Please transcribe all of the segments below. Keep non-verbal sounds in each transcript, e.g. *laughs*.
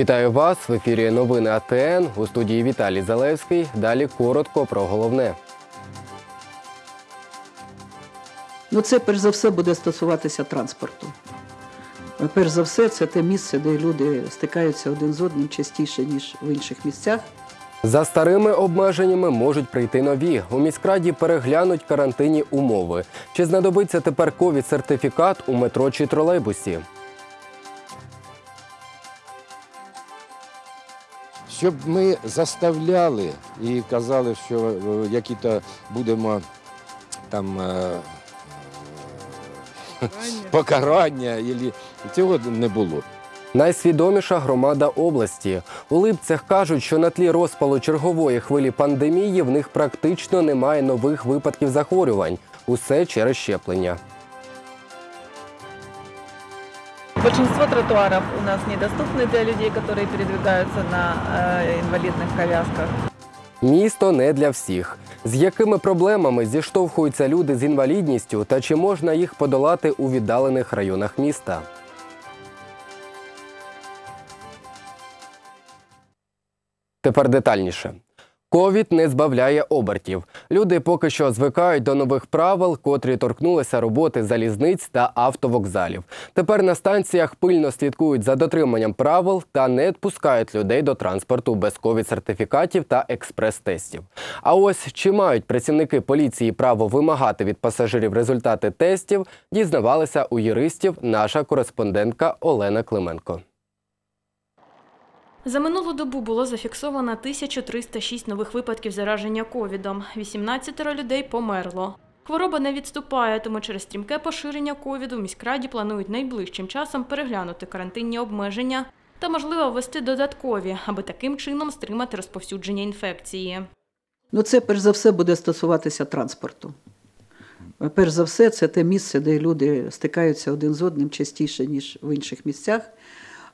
Вітаю вас в ефірі Новини АТН у студії Віталій Залевський. Далі коротко про головне. Ну, це перш за все буде стосуватися транспорту. Перш за все, це те місце, де люди стикаються один з одним частіше, ніж в інших місцях. За старими обмеженнями можуть прийти нові. У міськраді переглянуть карантинні умови. Чи знадобиться тепер ковід-сертифікат у метро чи тролейбусі? Щоб ми заставляли і казали, що е, які-то будемо там е, покарання, *laughs* цього не було. Найсвідоміша громада області. У Липцях кажуть, що на тлі розпалу чергової хвилі пандемії в них практично немає нових випадків захворювань. Усе через щеплення. Большинство тротуаров у нас недоступны для людей, которые передвигаются на э, инвалидных колясках. Місто не для всіх. З якими проблемами зіштовхуються люди з інвалідністю та чи можна їх подолати у віддалених районах міста? Тепер детальніше. Ковід не збавляє обертів. Люди поки що звикають до нових правил, котрі торкнулися роботи залізниць та автовокзалів. Тепер на станціях пильно слідкують за дотриманням правил та не відпускають людей до транспорту без ковід-сертифікатів та експрес-тестів. А ось чи мають працівники поліції право вимагати від пасажирів результати тестів, дізнавалася у юристів наша кореспондентка Олена Клименко. За минулу добу було зафіксовано 1306 нових випадків зараження ковідом. 18 людей померло. Хвороба не відступає, тому через стрімке поширення ковіду в міськраді планують найближчим часом переглянути карантинні обмеження та, можливо, ввести додаткові, аби таким чином стримати розповсюдження інфекції. Ну, це перш за все буде стосуватися транспорту. Перш за все, це те місце, де люди стикаються один з одним частіше, ніж в інших місцях.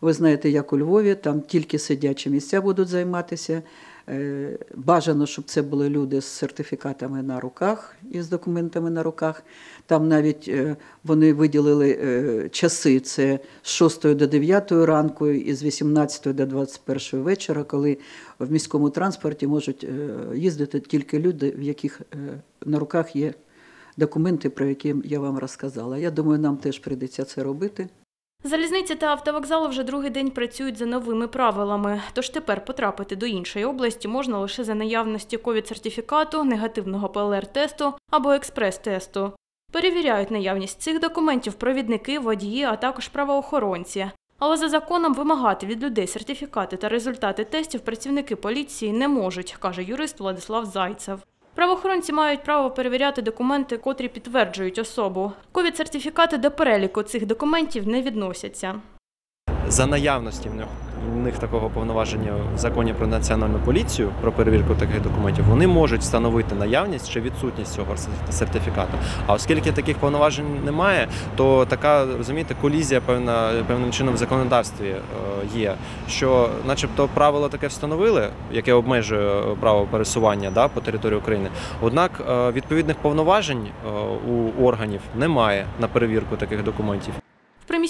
Ви знаєте, як у Львові, там тільки сидячі місця будуть займатися. Е, Бажано, щоб це були люди з сертифікатами на руках і з документами на руках. Там навіть е, вони виділили е, часи: це з 6 до 9 ранку і з 18 до 21 вечора, коли в міському транспорті можуть їздити тільки люди, в яких на руках є документи, про які я вам розказала. Я думаю, нам теж прийдеться це робити. Залізниці та автовокзали вже другий день працюють за новими правилами. Тож тепер потрапити до іншої області можна лише за наявності ковід-сертифікату, негативного ПЛР-тесту або експрес-тесту. Перевіряють наявність цих документів провідники, водії, а також правоохоронці. Але за законом вимагати від людей сертифікати та результати тестів працівники поліції не можуть, каже юрист Владислав Зайцев. Правоохоронці мають право перевіряти документи, котрі підтверджують особу. Ковід-сертифікати до переліку цих документів не відносяться. за наявності в них, в них такого повноваження в законі про національну поліцію про перевірку таких документів, вони можуть встановити наявність чи відсутність цього сертифікату. А оскільки таких повноважень немає, то така розумієте, колізія певна певним чином в законодавстві е, є. Що, начебто, правило таке встановили, яке обмежує е, право пересування да, по території України. Однак е, відповідних повноважень у органів немає на перевірку таких документів.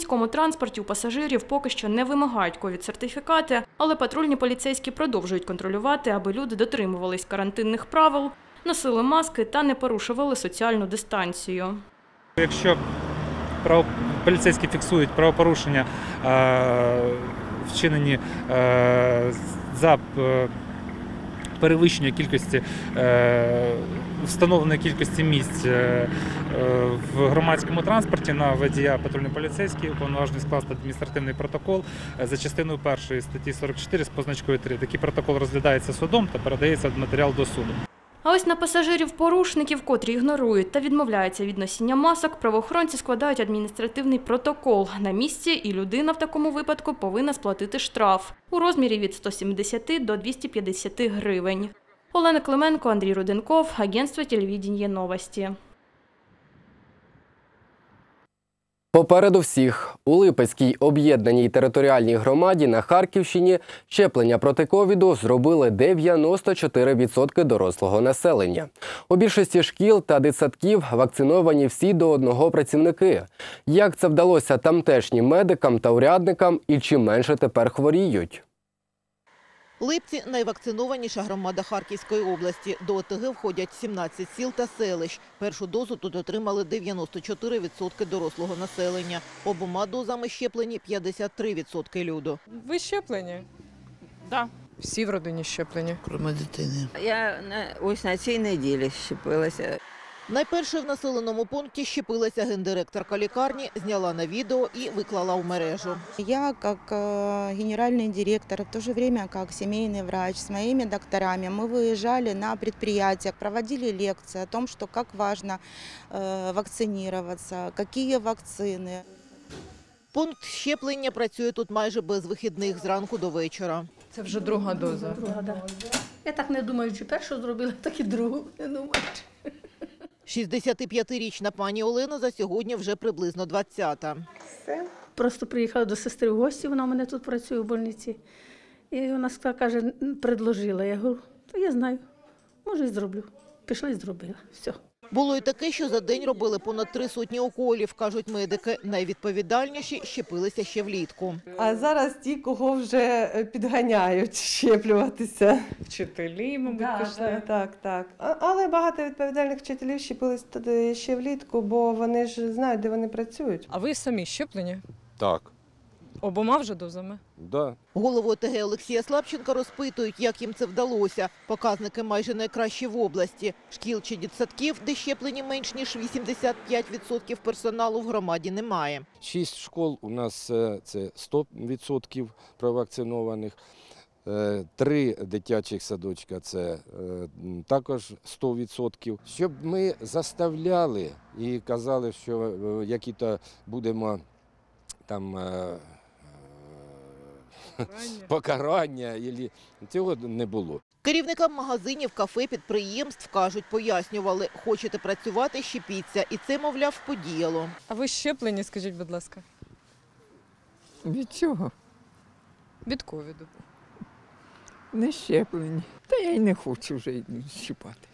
В транспорті у пасажирів поки що не вимагають ковід-сертифікати, але патрульні поліцейські продовжують контролювати, аби люди дотримувались карантинних правил, носили маски та не порушували соціальну дистанцію. Якщо поліцейські фіксують правопорушення, е, вчинені е, за е, перевищення кількості е, встановленої кількості місць е, е, в громадському транспорті на водія патрульно-поліцейський уповноважений скласти адміністративний протокол за частиною першої статті 44 з позначкою 3. Такий протокол розглядається судом та передається матеріал до суду. А ось на пасажирів-порушників, котрі ігнорують та відмовляються від носіння масок, правоохоронці складають адміністративний протокол на місці, і людина в такому випадку повинна сплатити штраф у розмірі від 170 до 250 гривень. Олена Клименко, Андрій Руденков, агентство телевідіння новості. Попереду всіх у Липецькій об'єднаній територіальній громаді на Харківщині щеплення проти ковіду зробили 94% дорослого населення. У більшості шкіл та дитсадків вакциновані всі до одного працівники. Як це вдалося тамтешнім медикам та урядникам і чим менше тепер хворіють? Липці – найвакцинованіша громада Харківської області. До ОТГ входять 17 сіл та селищ. Першу дозу тут отримали 94% дорослого населення. Обома дозами щеплені 53% люду. Ви щеплені? Да. Всі в родині щеплені. Кроме дитини. Я ось на цій неділі щепилася. Найперше в населеному пункті щепилася гендиректорка лікарні, зняла на відео і виклала в мережу. Я как э, генеральный директор, в то же время как семейный врач с моими докторами, мы выезжали на предприятия, проводили лекции о том, что как важно э, вакцинироваться, какие вакцины. Пункт щеплення працює тут майже без вихідних зранку до вечора. Це вже друга доза. Друга, да. Я так не думаю, чи першу зробила, так і другу. Не думаю. 65-річна пані Олена за сьогодні вже приблизно 20-та. Просто приїхала до сестри в гості, вона у мене тут працює в больниці. І вона сказала, каже, предложила. Я говорю, то я знаю, може, і зроблю. Пішла і зробила. Все. Було й таке, що за день робили понад три сотні уколів, кажуть медики. Найвідповідальніші щепилися ще влітку. А зараз ті, кого вже е, підганяють щеплюватися. Вчителі, мабуть, Да, пішли. так, так, так. Але багато відповідальних вчителів щепились ще влітку, бо вони ж знають, де вони працюють. А ви самі щеплені? Так, Обома вже дозами? да. Голову ОТГ Олексія Слабченка розпитують, як їм це вдалося. Показники майже найкращі в області. Шкіл чи дитсадків, де щеплені менш ніж 85% персоналу в громаді немає. Шість школ у нас е, це 100% провакцинованих. Е, Три дитячих садочка це е, також 100%. Щоб ми заставляли і казали, що які-то будемо там покарання, ілі- цього не було. Керівникам магазинів, кафе, підприємств кажуть, пояснювали, хочете працювати, щепіться. І це, мовляв, подіяло. А ви щеплені, скажіть, будь ласка? Від чого? Від ковіду. Не щеплені. Та я й не хочу вже щіпати.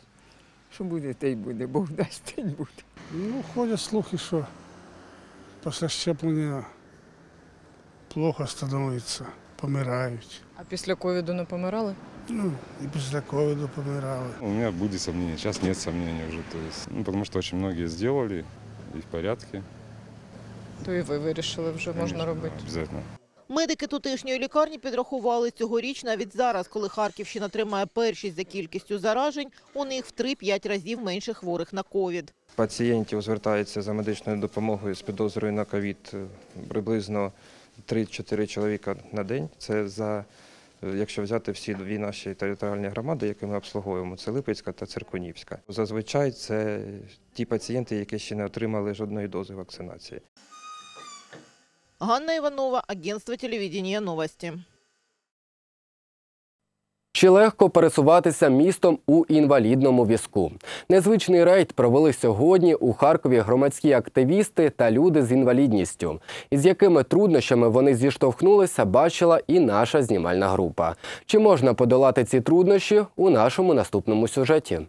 Що буде, те й буде, Бог дасть, те й буде. Ну, ходять слухи, що після щеплення плохо становиться, помирають. А після ковіду не помирали? Ну, і після ковіду помирали. У меня будет сомнения, сейчас нет сомнений уже. То есть, ну, потому что очень многие сделали и в порядке. То і ви вирішили вже можна Конечно, робити. Обязательно. Медики тутешньої лікарні підрахували цьогоріч, навіть зараз, коли Харківщина тримає першість за кількістю заражень, у них в 3-5 разів менше хворих на ковід. Пацієнтів звертається за медичною допомогою з підозрою на ковід е, приблизно 3-4 чоловіка на день. Це за е, якщо взяти всі дві наші територіальні громади, які ми обслуговуємо, це Липецька та Циркунівська. Зазвичай це ті пацієнти, які ще не отримали жодної дози вакцинації. Ганна Іванова, агентство телевидения новості. Чи легко пересуватися містом у інвалідному візку? Незвичний рейд провели сьогодні у Харкові громадські активісти та люди з інвалідністю. Із якими труднощами вони зіштовхнулися, бачила і наша знімальна група. Чи можна подолати ці труднощі у нашому наступному сюжеті?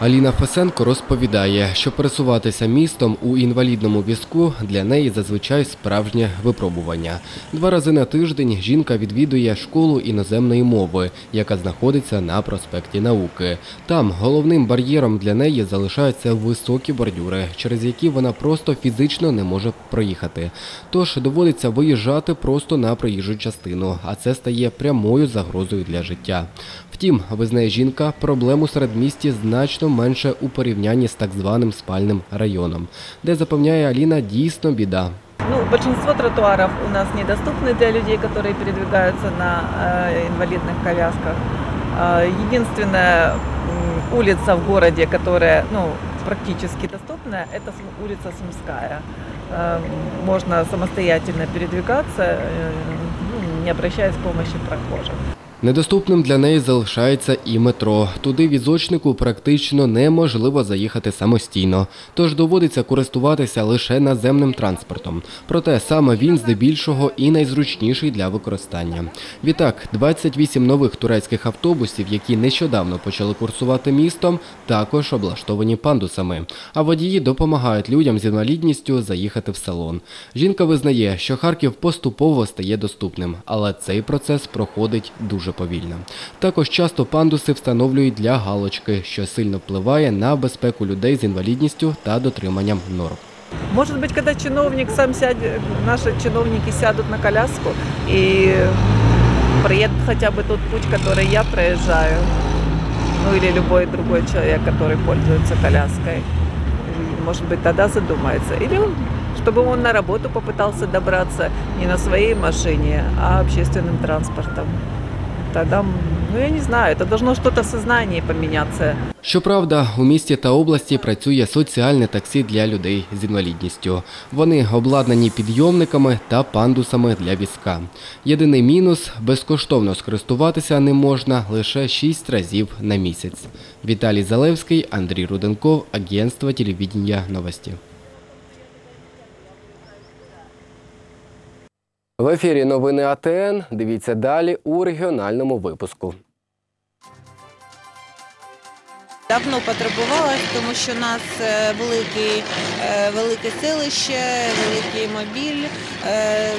Аліна Фесенко розповідає, що пересуватися містом у інвалідному візку для неї зазвичай справжнє випробування. Два рази на тиждень жінка відвідує школу іноземної мови, яка знаходиться на проспекті Науки. Там головним бар'єром для неї залишаються високі бордюри, через які вона просто фізично не може проїхати. Тож доводиться виїжджати просто на проїжджу частину, а це стає прямою загрозою для життя. Втім, визнає жінка, проблем у середмісті значно менше у порівнянні з так званим спальним районом, де запевняє Аліна дійсно біда. Ну, большинство тротуаров у нас недоступны для людей, которые передвигаются на э, инвалидных колясках. Э, единственная м, улица в городе, которая ну, практически доступная, это Сум- улица Сумская. Э, можно самостоятельно передвигаться, э, ну, не обращаясь к помощи прохожих. Недоступним для неї залишається і метро. Туди візочнику практично неможливо заїхати самостійно, тож доводиться користуватися лише наземним транспортом. Проте саме він здебільшого і найзручніший для використання. Відтак, 28 нових турецьких автобусів, які нещодавно почали курсувати містом, також облаштовані пандусами. А водії допомагають людям з інвалідністю заїхати в салон. Жінка визнає, що Харків поступово стає доступним, але цей процес проходить дуже повільна. Також часто пандуси встановлюють для галочки, що сильно впливає на безпеку людей з інвалідністю та дотриманням норм. Может быть, когда чиновник сам сядет, наши чиновники сядут на коляску и проедут хотя бы тот путь, который я проезжаю, ну или любой другой человек, который пользуется коляской. И, Может быть, тогда задумается. Или он- чтобы он на работу попытался добраться не на своей машине, а общественным транспортом. Тогда, ну я не знаю, это должно что-то в поменяться. Щоправда, у місті та області працює соціальне таксі для людей з інвалідністю. Вони обладнані підйомниками та пандусами для візка. Єдиний мінус – безкоштовно скористуватися ним можна лише 6 разів на місяць. Віталій Залевський, Андрій Руденков, Агентство телевідення новості. В ефірі новини АТН. Дивіться далі у регіональному випуску. Давно потребувалась, тому що у нас е, великий, е, велике селище, великий мобіль, е,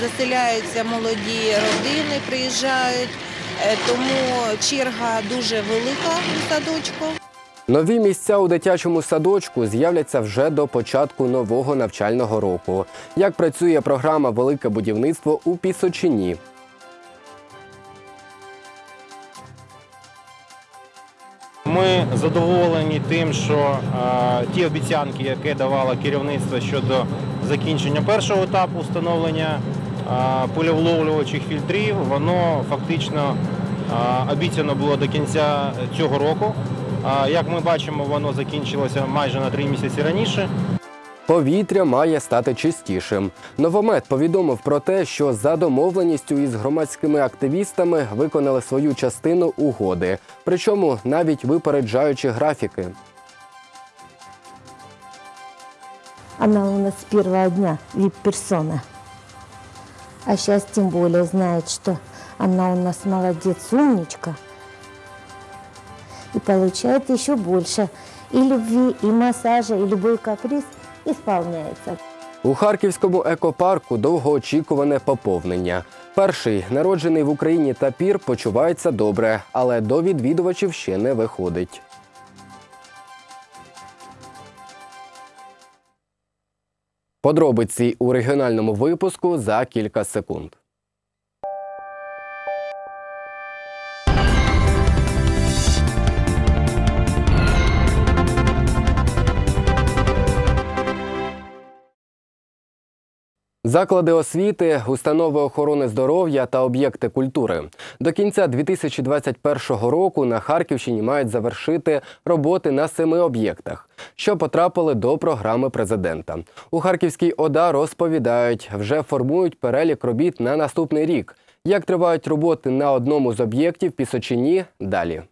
заселяються молоді родини, приїжджають, е, тому черга дуже велика у садочку. Нові місця у дитячому садочку з'являться вже до початку нового навчального року. Як працює програма Велике будівництво у Пісочині? Ми задоволені тим, що е, ті обіцянки, які давало керівництво щодо закінчення першого етапу встановлення е, пилевловлювачих фільтрів, воно фактично е, обіцяно було до кінця цього року. Як ми бачимо, воно закінчилося майже на три місяці раніше. Повітря має стати чистішим. Новомет повідомив про те, що за домовленістю із громадськими активістами виконали свою частину угоди, причому навіть випереджаючи графіки. Она у нас с первого дня вип-персона. А сейчас тем более знает, что она у нас молодец, умничка. И получает еще больше. И любви, и массажа, и любой каприз исполняется. У харківському екопарку довгоочікуване поповнення. Перший, народжений в Україні тапір, почувається добре, але до відвідувачів ще не виходить. Подробиці у регіональному випуску за кілька секунд. Заклади освіти, установи охорони здоров'я та об'єкти культури до кінця 2021 року на Харківщині мають завершити роботи на семи об'єктах, що потрапили до програми президента. У Харківській ОДА розповідають, вже формують перелік робіт на наступний рік. Як тривають роботи на одному з об'єктів Пісочині далі.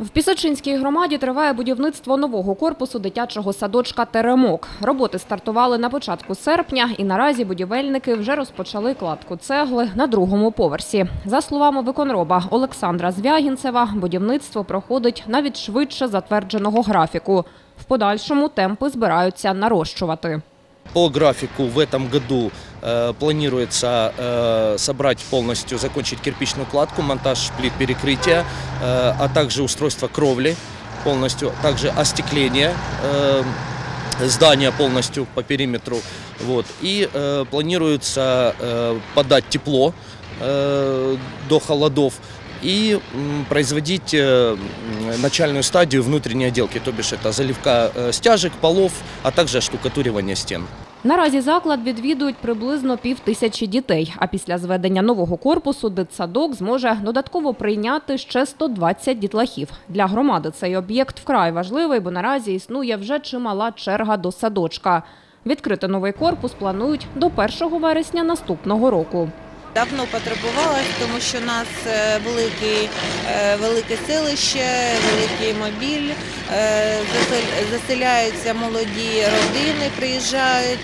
В Пісочинській громаді триває будівництво нового корпусу дитячого садочка Теремок. Роботи стартували на початку серпня, і наразі будівельники вже розпочали кладку цегли на другому поверсі. За словами виконроба Олександра Звягінцева, будівництво проходить навіть швидше затвердженого графіку. В подальшому темпи збираються нарощувати. По графику в этом году э, планируется э, собрать полностью, закончить кирпичную кладку, монтаж плит перекрытия, э, а также устройство кровли полностью, также остекление э, здания полностью по периметру. Вот. И э, планируется э, подать тепло э, до холодов и м, производить э, м, начальную стадию внутренней отделки, то бишь это заливка э, стяжек, полов, а также оштукатуривание стен. Наразі заклад відвідують приблизно пів тисячі дітей. А після зведення нового корпусу дитсадок зможе додатково прийняти ще 120 дітлахів. Для громади цей об'єкт вкрай важливий, бо наразі існує вже чимала черга до садочка. Відкрити новий корпус планують до 1 вересня наступного року. Давно потребувалась, тому що у нас велике, е, велике селище, великий мобіль, е, заселяються молоді родини, приїжджають,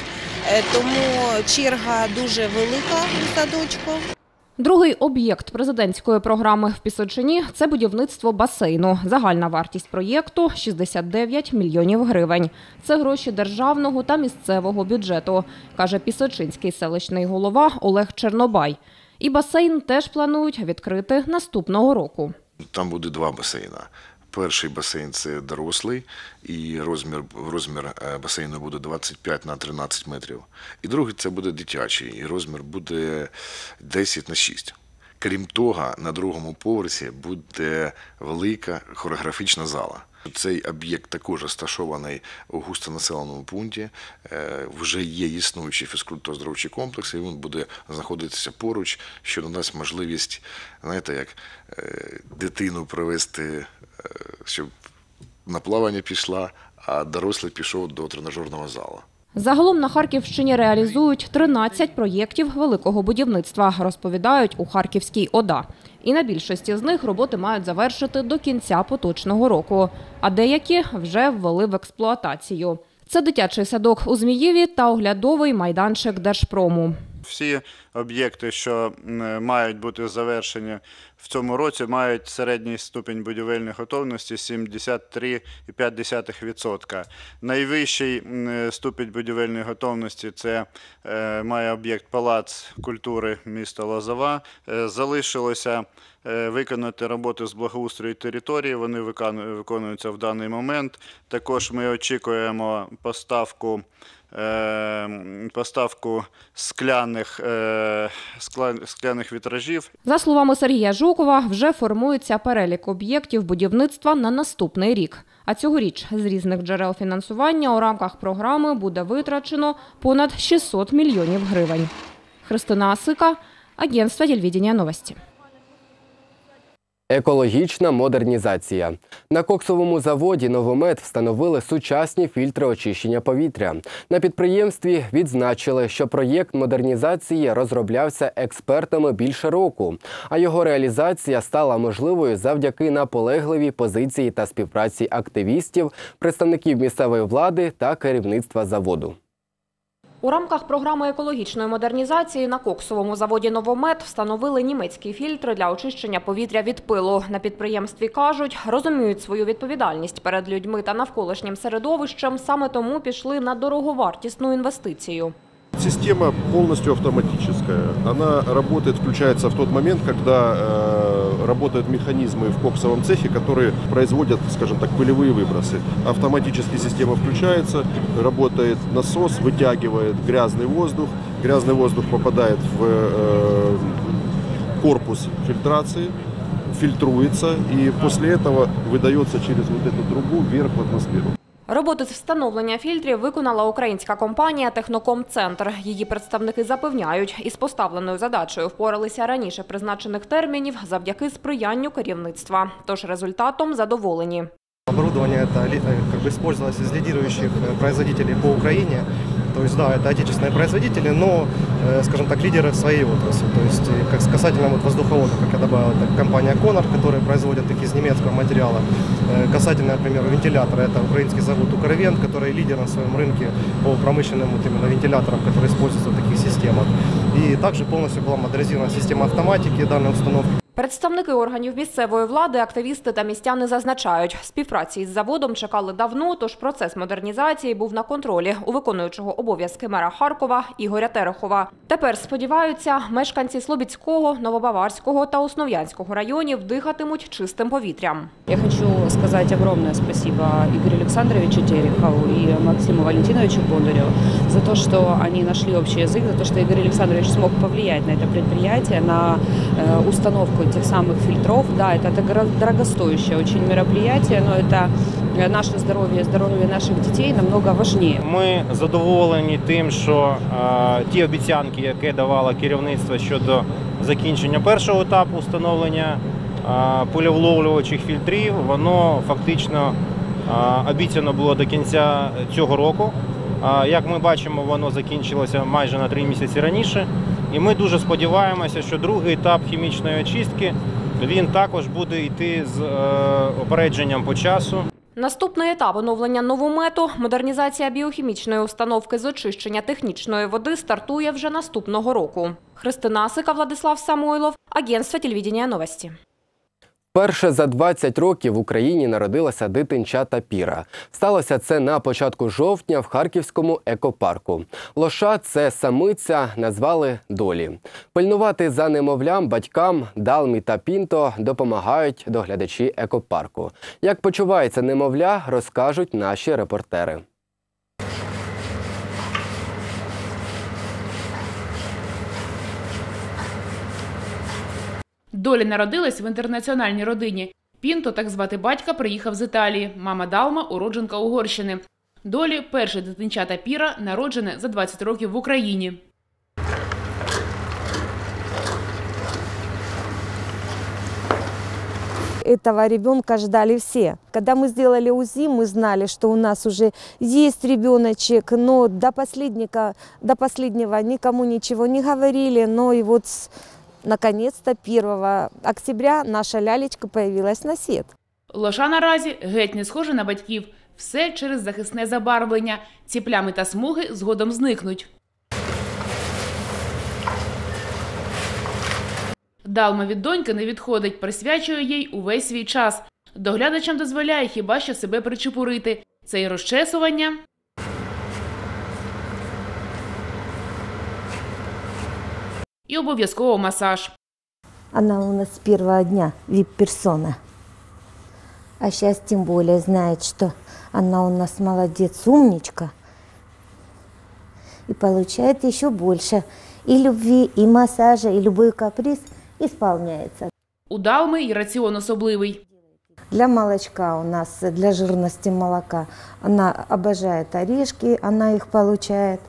е, тому черга дуже велика в садочку. Другий об'єкт президентської програми в Пісочині – це будівництво басейну. Загальна вартість проєкту – 69 мільйонів гривень. Це гроші державного та місцевого бюджету, каже Пісочинський селищний голова Олег Чернобай. І басейн теж планують відкрити наступного року. Там буде два басейна. Перший басейн це дорослий, і розмір, розмір е, басейну буде 25 на 13 метрів. І другий це буде дитячий, і розмір буде 10 на 6. Крім того, на другому поверсі буде велика хореографічна зала. Цей об'єкт також розташований у густонаселеному пункті. Е, Вже є існуючий фізкультурно-оздоровчий комплекс, і він буде знаходитися поруч, що надасть можливість, знаєте, як е, дитину привести, щоб на плавання пішла, а дорослий пішов до тренажерного залу. Загалом на Харківщині реалізують 13 проєктів великого будівництва, розповідають у Харківській ОДА. І на більшості з них роботи мають завершити до кінця поточного року, а деякі вже ввели в експлуатацію. Це дитячий садок у Змієві та оглядовий майданчик Держпрому. Всі об'єкти, що мають бути завершені в цьому році, мають середній ступінь будівельної готовності 73,5%. Найвищий ступінь будівельної готовності це е, має об'єкт Палац культури міста Лозова. Е, залишилося е, виконати роботи з благоустрою території. Вони викону- виконуються в даний момент. Також ми очікуємо поставку. Е, Поставку скляних, е, скляних вітражів За словами Сергія Жукова, вже формується перелік об'єктів будівництва на наступний рік. А цьогоріч з різних джерел фінансування у рамках програми буде витрачено понад 600 мільйонів гривень. Христина Асика, агентство телевидения новості. Екологічна модернізація. На коксовому заводі Новомет встановили сучасні фільтри очищення повітря. На підприємстві відзначили, що проєкт модернізації розроблявся експертами більше року, а його реалізація стала можливою завдяки наполегливій позиції та співпраці активістів, представників місцевої влади та керівництва заводу. У рамках програми екологічної модернізації на коксовому заводі «Новомет» встановили німецькі фільтри для очищення повітря від пилу. На підприємстві кажуть, розуміють свою відповідальність перед людьми та навколишнім середовищем, саме тому пішли на дороговартісну інвестицію. Система полностью автоматическая. Она работает, включается в тот момент, когда э, работают механизмы в коксовом цехе, которые производят, скажем так, пылевые выбросы. Автоматически система включается, работает насос, вытягивает грязный воздух. Грязный воздух попадает в э, корпус фильтрации, фильтруется и после этого выдается через вот эту трубу вверх в атмосферу. Роботи з встановлення фільтрів виконала українська компанія «Техноком Центр». Її представники запевняють, із поставленою задачею впоралися раніше призначених термінів завдяки сприянню керівництва. Тож результатом задоволені. Оборудование это ли- э, как бы использовалось из лидирующих э, производителей по Украине. То есть, да, это отечественные производители, но, э, скажем так, лидеры в своей отрасли. То есть, как касательно вот воздуховодов, как я добавил, это компания Conor, которая производит их из немецкого материала. Э, Касательно, например, вентилятора, это украинский завод Укрвент, который лидер на своем рынке по промышленным вот именно вентиляторам, которые используются в таких системах. И также полностью была модернизирована система автоматики данной установки. Представники органів місцевої влади, активісти та містяни зазначають, співпраці із заводом чекали давно, тож процес модернізації був на контролі у виконуючого обов'язки мера Харкова Ігоря Терехова. Тепер сподіваються, мешканці Слобідського, Новобаварського та Основ'янського районів дихатимуть чистим повітрям. Я хочу сказать огромное спасибо Игорю Александровичу Терехову и Максиму Валентиновичу Бондареву за то, что они нашли общий язык, за то, что Игорь Александрович смог повлиять на это предприятие, на э, установку тех самых фильтров. Да, это дорого- дорогостоящее очень мероприятие, но это э, наше здоровье, здоровье наших детей намного важнее. Ми задоволені тим, що е, ті обіцянки, які давало керівництво щодо закінчення першого етапу встановлення е, пилевловлювачих фільтрів, воно фактично е, обіцяно було до кінця цього року. Е, як ми бачимо, воно закінчилося майже на три місяці раніше. І ми дуже сподіваємося, що другий етап хімічної очистки він також буде йти з е, опередженням по часу. Наступний етап оновлення новомету – модернізація біохімічної установки з очищення технічної води стартує вже наступного року. Христина Асика, Владислав Самойлов, агентство телевидения новості. Вперше за 20 років в Україні народилася дитинча тапіра. Сталося це на початку жовтня в Харківському екопарку. Лоша це самиця, назвали долі. Пильнувати за немовлям батькам Далмі та Пінто допомагають доглядачі екопарку. Як почувається немовля, розкажуть наші репортери. Долі народилась в інтернаціональній родині. Пінто, так звати батька, приїхав з Італії. Мама Далма – уродженка Угорщини. Долі – перше дитинчата Піра, народжене за 20 років в Україні. Этого ребенка ждали все. Когда мы сделали УЗИ, мы знали, что у нас уже есть ребеночек, но до последнего, до последнего никому ничего не говорили. Но и вот с- наконец-то 1 октября наша лялечка появилась на свет. Лоша наразі геть не схожа на батьків. Все через захисне забарвлення. Ці плями та смуги згодом зникнуть. Далма від доньки не відходить, присвячує їй увесь свій час. Доглядачам дозволяє хіба що себе причепурити. Це і розчесування, і обов'язково масаж. Она у нас с первого дня вип-персона. А сейчас тем более знает, что она у нас молодец, умничка. И получает еще больше и любви, и массажа, и любой каприз исполняется. У Далми й раціон особливий. Для молочка у нас, для жирности молока, она обожает орешки, она их получает.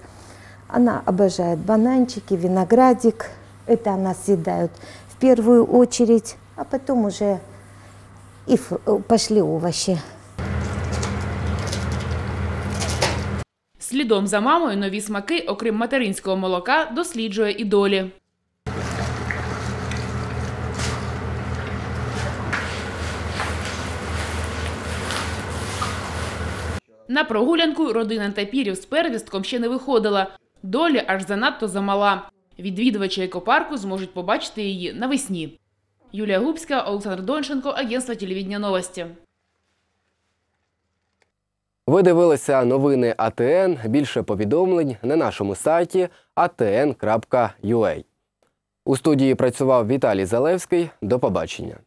Она обожает бананчики, виноградик. Это она съедает в первую очередь, а потом уже и ф- э, пошли овощи. Слідом за мамою нові смаки, окрім материнського молока, досліджує і долі. На прогулянку родина тапірів з первістком ще не виходила. Долі аж занадто замала. Відвідувачі екопарку зможуть побачити її навесні. Юлія Губська, Олександр Донченко, Агентство телевідення новості. Ви дивилися новини АТН. Більше повідомлень на нашому сайті atn.ua. У студії працював Віталій Залевський. До побачення.